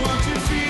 want to see.